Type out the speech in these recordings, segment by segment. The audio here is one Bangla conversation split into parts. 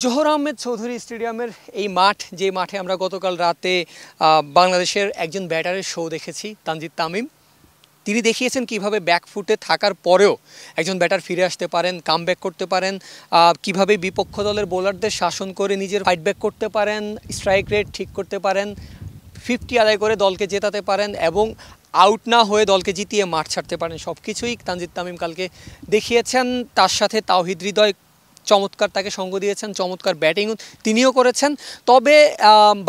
জোহর আহমেদ চৌধুরী স্টেডিয়ামের এই মাঠ, যে মাঠে আমরা গতকাল রাতে বাংলাদেশের একজন ব্যাটারের শো দেখেছি, তানজিদ তামিম। তিনি দেখিয়েছেন কীভাবে ব্যাকফুটে থাকার পরেও একজন ব্যাটার ফিরে আসতে পারেন কাম করতে পারেন কীভাবে বিপক্ষ দলের বোলারদের শাসন করে নিজের ফাইট ব্যাক করতে পারেন স্ট্রাইক রেট ঠিক করতে পারেন ফিফটি আদায় করে দলকে জেতাতে পারেন এবং আউট না হয়ে দলকে জিতিয়ে মাঠ ছাড়তে পারেন সব কিছুই তানজিদ তামিম কালকে দেখিয়েছেন। তার সাথে তাওহিদ হৃদয় চমৎকার তাকে সঙ্গ দিয়েছেন, চমৎকার ব্যাটিং তিনিও করেছেন। তবে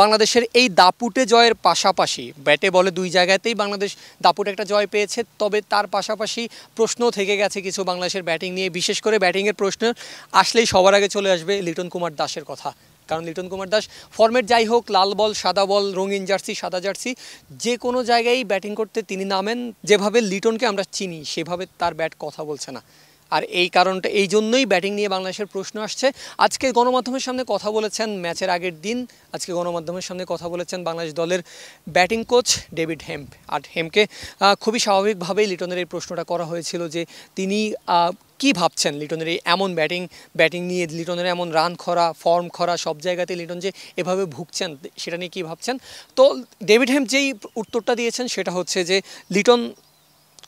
বাংলাদেশের এই দাপুটে জয়ের পাশাপাশি, ব্যাটে বলে দুই জায়গাতেই বাংলাদেশ দাপুটে একটা জয় পেয়েছে, তবে তার পাশাপাশি প্রশ্ন থেকে গেছে কিছু বাংলাদেশের ব্যাটিং নিয়ে। বিশেষ করে ব্যাটিংয়ের প্রশ্ন আসলেই সবার আগে চলে আসবে লিটন কুমার দাসের কথা। কারণ লিটন কুমার দাস ফর্মেট যাই হোক, লাল বল, সাদা বল, রঙিন জার্সি, সাদা জার্সি, যে কোনো জায়গায় ব্যাটিং করতে তিনি নামেন। যেভাবে লিটনকে আমরা চিনি, সেভাবে তার ব্যাট কথা বলছে না। আর এই কারণটা এই জন্যই ব্যাটিং নিয়ে বাংলাদেশের প্রশ্ন আসছে। আজকে গণমাধ্যমের সামনে কথা বলেছেন ম্যাচের আগের দিন। আজকে গণমাধ্যমের সামনে কথা বলেছেন বাংলাদেশ দলের ব্যাটিং কোচ ডেভিড হেম্প। আর আহ, খুবই স্বাভাবিকভাবেই লিটনের এই প্রশ্নটা করা হয়েছিল যে তিনি কি ভাবছেন লিটনের এই এমন ব্যাটিং ব্যাটিং নিয়ে লিটনের এমন রান খরা ফর্ম খরা সব জায়গাতে লিটন যে এভাবে ভুগছেন সেটা নিয়ে কী ভাবছেন? তো ডেভিড হেম্প যেই উত্তরটা দিয়েছেন সেটা হচ্ছে যে লিটন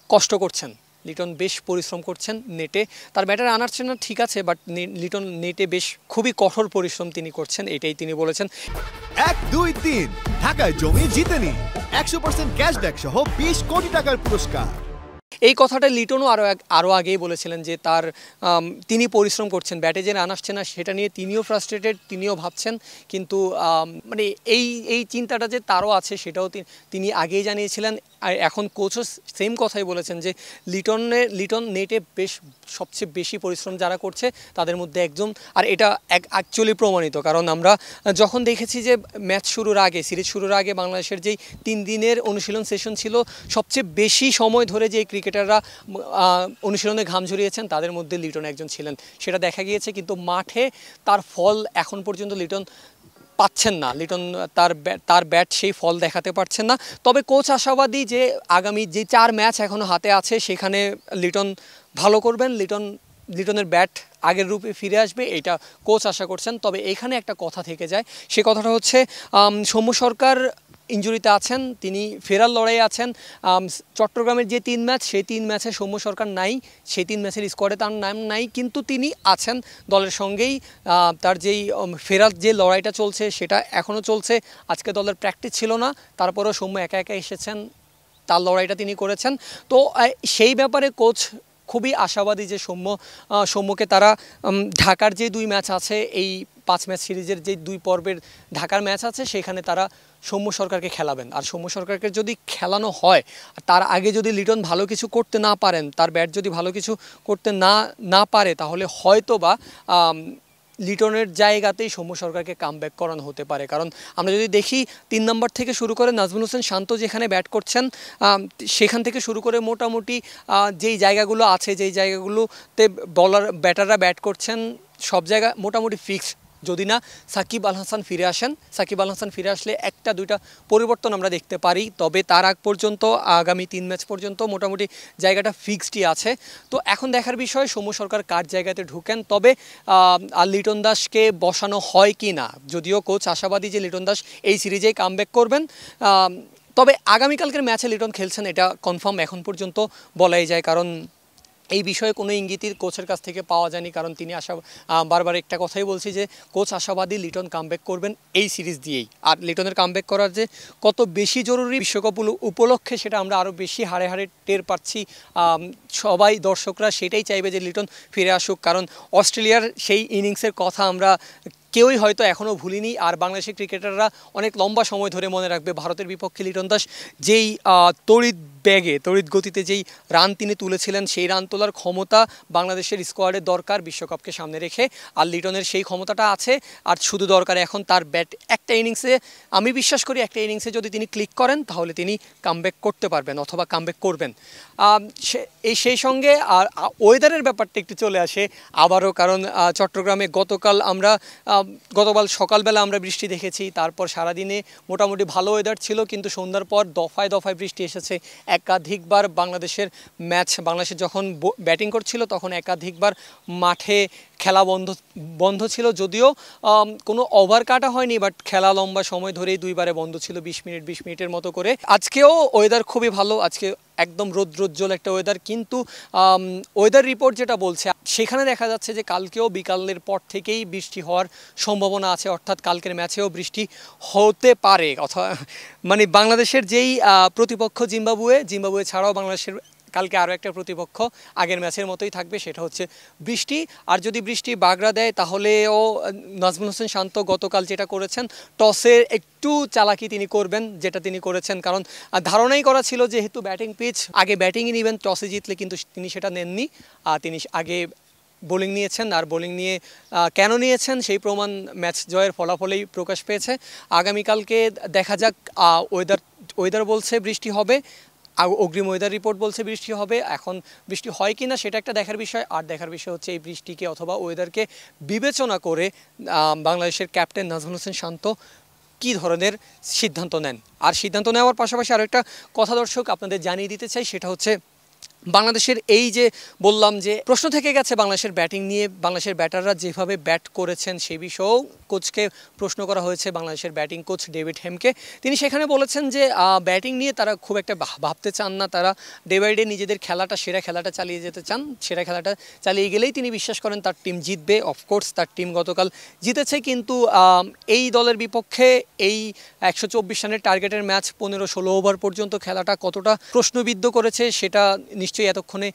কষ্ট করছেন। লিটন বেশ পরিশ্রম করছেন নেটে। তার ব্যাটার আনার না ঠিক আছে, বাট লিটন নেটে বেশ খুবই কঠোর পরিশ্রম তিনি করছেন, এটাই তিনি বলেছেন। এক, দুই, তিন, ঢাকায় জমি জিতেনি। একশো পার্সেন্ট ক্যাশব্যাক সহ বিশ কোটি টাকার পুরস্কার। এই কথাটা লিটনও আরও আরও আগেই বলেছিলেন যে তার তিনি পরিশ্রম করছেন, ব্যাটে যে রান আসছে না, সেটা নিয়ে তিনিও ফ্রাস্ট্রেটেড তিনিও ভাবছেন, কিন্তু মানে এই এই চিন্তাটা যে তারও আছে সেটাও তিনি আগেই জানিয়েছিলেন। আর এখন কোচও সেম কথাই বলেছেন যে লিটনের লিটন নেটে বেশ, সবচেয়ে বেশি পরিশ্রম যারা করছে, তাদের মধ্যে একজন, আর এটা এক অ্যাকচুয়ালি প্রমাণিত। কারণ আমরা যখন দেখেছি যে ম্যাচ শুরুর আগে, সিরিজ শুরুর আগে বাংলাদেশের যেই তিন দিনের অনুশীলন সেশন ছিল, সবচেয়ে বেশি সময় ধরে যে ক্রিকেটাররা অনুশীলনে ঘাম ঝরিয়েছেন, তাদের মধ্যে লিটন একজন ছিলেন। সেটা দেখা গিয়েছে কিন্তু মাঠে তার ফল এখন পর্যন্ত লিটন পাচ্ছেন না। লিটন তার তার ব্যাট সেই ফল দেখাতে পারছেন না। তবে কোচ আশাবাদী যে আগামী যে চার ম্যাচ এখনও হাতে আছে, সেখানে লিটন ভালো করবেন। লিটন, লিটনের ব্যাট আগের রূপে ফিরে আসবে, এটা কোচ আশা করছেন। তবে এখানে একটা কথা থেকে যায়। সে কথাটা হচ্ছে সৌম্য সরকার ইঞ্জুরিতে আছেন, তিনি ফেরার লড়াই আছেন। চট্টগ্রামের যে তিন ম্যাচ, সেই তিন ম্যাচে সৌম্য সরকার নাই, সেই তিন ম্যাচের স্কোয়াডে তার নাম নাই, কিন্তু তিনি আছেন দলের সঙ্গেই। তার যেই ফেরার যে লড়াইটা চলছে, সেটা এখনও চলছে। আজকে দলের প্র্যাকটিস ছিল না, তারপরেও সৌম্য একা একা এসেছেন, তার লড়াইটা তিনি করেছেন। তো সেই ব্যাপারে কোচ খুবই আশাবাদী যে সৌম্য সৌম্যকে তারা ঢাকার যে দুই ম্যাচ আছে, এই পাঁচ ম্যাচ সিরিজের যে দুই পর্বের ঢাকার ম্যাচ আছে, সেখানে তারা সৌম্য সরকারকে খেলাবেন। আর সৌম্য সরকারকে যদি খেলানো হয় তার আগে যদি লিটন ভালো কিছু করতে না পারেন, তার ব্যাট যদি ভালো কিছু করতে না না পারে, তাহলে হয়তো বা লিটনের জায়গাতেই সৌম্য সরকারকে কাম করানো হতে পারে। কারণ আমরা যদি দেখি, তিন নম্বর থেকে শুরু করে নাজমুল হোসেন শান্ত যেখানে ব্যাট করছেন সেখান থেকে শুরু করে মোটামুটি যেই জায়গাগুলো আছে, যেই জায়গাগুলোতে বলার ব্যাটাররা ব্যাট করছেন, সব জায়গা মোটামুটি ফিক্সড যদি না সাকিব আল হাসান ফিরে আসেন, সাকিব আল হাসান ফিরে আসলে একটা দুইটা পরিবর্তন আমরা দেখতে পারি। তবে তার আগ পর্যন্ত, আগামী তিন ম্যাচ পর্যন্ত মোটামুটি জায়গাটা ফিক্সডই আছে। তো এখন দেখার বিষয়, সৌম্য সরকার কার জায়গাতে ঢুকেন? তবে আর লিটন দাসকে বসানো হয় কি না? যদিও কোচ আশাবাদী যে লিটন দাস এই সিরিজেই কামব্যাক করবেন। তবে আগামীকালকের ম্যাচে লিটন খেলছেন, এটা কনফার্ম এখন পর্যন্ত বলাই যায়। কারণ এই বিষয়ে কোনো ইঙ্গিতই কোচের কাছ থেকে পাওয়া যায়নি, কারণ তিনি আশা বারবার একটা কথাই বলছি যে, কোচ আশাবাদী লিটন কামব্যাক করবেন এই সিরিজ দিয়েই। আর লিটনের কামব্যাক করার যে কত বেশি জরুরি বিশ্বকাপ উপলক্ষে সেটা আমরা আরও বেশি হাড়ে হাড়ে টের পাচ্ছি সবাই দর্শকরা সেটাই চাইবে যে লিটন ফিরে আসুক, কারণ অস্ট্রেলিয়ার সেই ইনিংসের কথা আমরা কেউই হয়তো এখনও ভুলিনি, আর বাংলাদেশের ক্রিকেটাররা অনেক লম্বা সময় ধরে মনে রাখবে, ভারতের বিপক্ষে লিটন দাস যেই তড়িৎ ব্যাগে তড়িৎ গতিতে যেই রান তিনি তুলেছিলেন, সেই রান তোলার ক্ষমতা বাংলাদেশের স্কোয়াডের দরকার বিশ্বকাপকে সামনে রেখে। আর লিটনের সেই ক্ষমতাটা আছে, আর শুধু দরকার এখন তার ব্যাট একটা ইনিংসে। আমি বিশ্বাস করি একটা ইনিংসে যদি তিনি ক্লিক করেন, তাহলে তিনি কামব্যাক করতে পারবেন অথবা কামব্যাক করবেন। এই সেই সঙ্গে আর ওয়েদারের ব্যাপারটা একটু চলে আসে আবারও, কারণ চট্টগ্রামে গতকাল আমরা গতকাল সকালবেলা আমরা বৃষ্টি দেখেছি, তারপর সারাদিনে মোটামুটি ভালো ওয়েদার ছিল, কিন্তু সন্ধ্যার পর দফায় দফায় বৃষ্টি এসেছে। একাধিকবার বাংলাদেশের ম্যাচ বাংলাদেশে যখন ব্যাটিং করছিল তখন একাধিকবার মাঠে খেলা বন্ধ বন্ধ ছিল যদিও কোনো ওভার কাটা হয়নি বাট খেলা লম্বা সময় ধরেই দুইবারে বন্ধ ছিল, বিশ মিনিট, বিশ মিনিটের মতো করে। আজকেও ওয়েদার খুবই ভালো, আজকে একদম রৌদ্রোজ্জ্বল একটা ওয়েদার কিন্তু ওয়েদার রিপোর্ট যেটা বলছে, সেখানে দেখা যাচ্ছে যে কালকেও বিকালের পর থেকেই বৃষ্টি হওয়ার সম্ভাবনা আছে, অর্থাৎ কালকের ম্যাচেও বৃষ্টি হতে পারে, অথবা মানে বাংলাদেশের যেই প্রতিপক্ষ জিম্বাবুয়ে জিম্বাবুয়ে ছাড়াও বাংলাদেশের কালকে আরও একটা প্রতিপক্ষ আগের ম্যাচের মতোই থাকবে, সেটা হচ্ছে বৃষ্টি। আর যদি বৃষ্টি বাগড়া দেয়, তাহলেও নাজমুল হোসেন শান্ত গতকাল যেটা করেছেন, টসের একটু চালাকি তিনি করবেন, যেটা তিনি করেছেন। কারণ ধারণাই করা ছিল যেহেতু ব্যাটিং পিচ, আগে ব্যাটিংই নেবেন, টসে জিতলে কিন্তু তিনি সেটা নেননি। আর তিনি আগে বোলিং নিয়েছেন, আর বোলিং নিয়ে কেন নিয়েছেন, সেই প্রমাণ ম্যাচ জয়ের ফলাফলেই প্রকাশ পেয়েছে। আগামীকালকে দেখা যাক ওয়েদার ওয়েদার বলছে বৃষ্টি হবে অগ্রিম ওয়েদার রিপোর্ট বলছে বৃষ্টি হবে। এখন বৃষ্টি হয় কি না সেটা একটা দেখার বিষয়। আর দেখার বিষয় হচ্ছে এই বৃষ্টিকে অথবা ওয়েদারকে বিবেচনা করে বাংলাদেশের ক্যাপ্টেন নাজমুল হোসেন শান্ত কি ধরনের সিদ্ধান্ত নেন? আর সিদ্ধান্ত নেওয়ার পাশাপাশি আরও একটা কথা দর্শক আপনাদের জানিয়ে দিতে চাই, সেটা হচ্ছে বাংলাদেশের এই যে বললাম যে প্রশ্ন থেকে গেছে বাংলাদেশের ব্যাটিং নিয়ে, বাংলাদেশের ব্যাটাররা যেভাবে ব্যাট করেছেন সে বিষয়েও কোচকে প্রশ্ন করা হয়েছে বাংলাদেশের ব্যাটিং কোচ ডেভিড হেমকে। তিনি সেখানে বলেছেন যে ব্যাটিং নিয়ে তারা খুব একটা ভাবতে চান না তারা। ডে বাই ডে নিজেদের খেলাটা, সেরা খেলাটা চালিয়ে যেতে চান। সেরা খেলাটা চালিয়ে গেলেই তিনি বিশ্বাস করেন তার টিম জিতবে। অফকোর্স তার টিম গতকাল জিতেছে কিন্তু এই দলের বিপক্ষে এই একশো চব্বিশ রানের টার্গেটের ম্যাচ পনেরো ষোলো ওভার পর্যন্ত খেলাটা কতটা প্রশ্নবিদ্ধ করেছে সেটা নিশ্চয়ই এতক্ষণে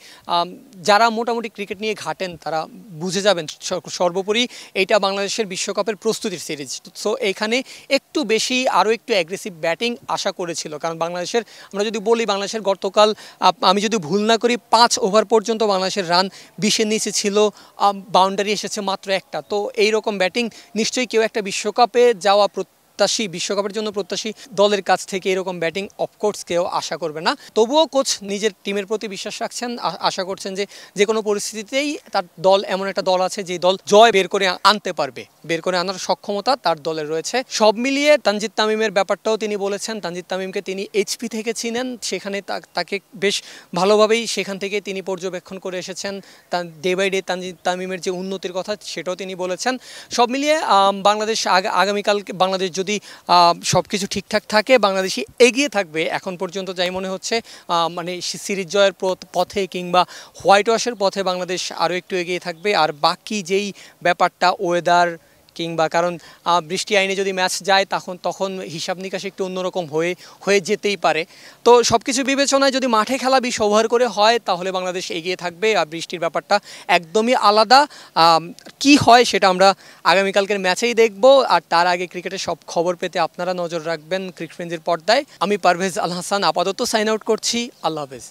যারা মোটামুটি ক্রিকেট নিয়ে ঘাটেন, তারা বুঝে যাবেন সর- সর্বোপরি এইটা বাংলাদেশের বিশ্বকাপের প্রস্তুতির সিরিজ। সো এখানে একটু বেশি আরও একটু অ্যাগ্রেসিভ ব্যাটিং আশা করেছিল, কারণ বাংলাদেশের, আমরা যদি বলি বাংলাদেশের গতকাল আমি যদি ভুল না করি, পাঁচ ওভার পর্যন্ত বাংলাদেশের রান বিশের নিচে ছিল বাউন্ডারি এসেছে মাত্র একটা। তো এই রকম ব্যাটিং নিশ্চয়ই কেউ একটা বিশ্বকাপে যাওয়া প্রত্যাশী, বিশ্বকাপের জন্য প্রত্যাশী দলের কাছ থেকে এরকম ব্যাটিং অফকোর্স কেউ আশা করবে না। তবুও কোচ নিজের টিমের প্রতি বিশ্বাস রাখছেন আশা করছেন যে যে কোনো পরিস্থিতিতেই তার দল এমন একটা দল আছে যে দল জয় বের করে আনতে পারবে, বের করে আনার সক্ষমতা তার দলের রয়েছে। সব মিলিয়ে তানজিদ তামিমের ব্যাপারটাও তিনি বলেছেন, তানজিদ তামিমকে তিনি এইচপি থেকে চিনেন, সেখানে তাকে বেশ ভালোভাবেই সেখান থেকে তিনি পর্যবেক্ষণ করে এসেছেন। ডে বাই ডে তানজিদ তামিমের যে উন্নতির কথা সেটাও তিনি বলেছেন। সব মিলিয়ে বাংলাদেশ আগা- আগামীকালকে, বাংলাদেশ যদি সব কিছু ঠিকঠাক থাকে বাংলাদেশি এগিয়ে থাকবে। এখন পর্যন্ত যাই মনে হচ্ছে মানে সিরিজ জয়ের পথ- কিংবা হোয়াইট ওয়াশের পথে বাংলাদেশ আরও একটু এগিয়ে থাকবে। আর বাকি যেই ব্যাপারটা ওয়েদার কিংবা কারণ বৃষ্টি আইনে যদি ম্যাচ যায়, তখন তখন হিসাব নিকাশ একটু অন্যরকম হয়ে হয়ে যেতেই পারে। তো সব কিছু বিবেচনায় যদি মাঠে খেলা বিশ ওভার করে হয়, তাহলে বাংলাদেশ এগিয়ে থাকবে। আর বৃষ্টির ব্যাপারটা একদমই আলাদা। কি হয় সেটা আমরা আগামীকালকের ম্যাচেই দেখব। আর তার আগে ক্রিকেটের সব খবর পেতে আপনারা নজর রাখবেন ক্রিকেট ফ্রেন্ডের পর্দায়। আমি পারভেজ আল হাসান, আপাতত সাইন আউট করছি। আল্লাহ হাফেজ।